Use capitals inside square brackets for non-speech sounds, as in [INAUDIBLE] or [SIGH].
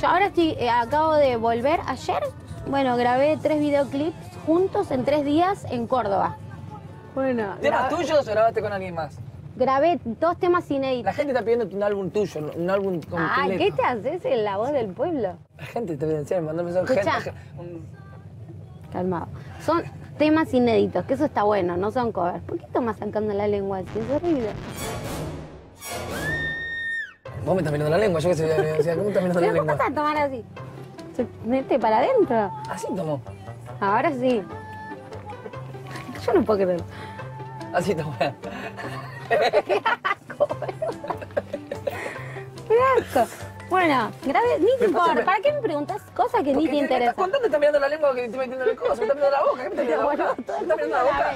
Yo ahora estoy, eh, acabo de volver ayer. Bueno, grabé tres videoclips juntos en tres días en Córdoba. Bueno, ¿Temas tuyos o grabaste con alguien más? grabé dos temas La inéditos. gente está pidiendo un álbum tuyo, un álbum completo. Ah, ¿qué te haces en la voz del pueblo? La gente te decía, me mandó un mensaje. Escuchá. gente- un- Calmado. Son temas inéditos, que eso está bueno, no son covers. ¿Por qué tomas sacando la lengua así? Es horrible. Vos me estás mirando la lengua, yo qué sé, decía, ¿cómo estás mirando la ¿Pero cómo lengua? vas a tomar así? Se mete para adentro. Así tomó, Ahora sí. Yo no puedo creer. así tomó. [LAUGHS] Qué asco. Bueno, grave, ni te importa. ¿Para qué me preguntas cosas que ni Porque te me estás interesan? contando, te estás mirando la lengua que te estoy metiendo en el coso, me estás mirando la boca, ¿qué me estás mirando la boca? ¿Me estás mirando la boca?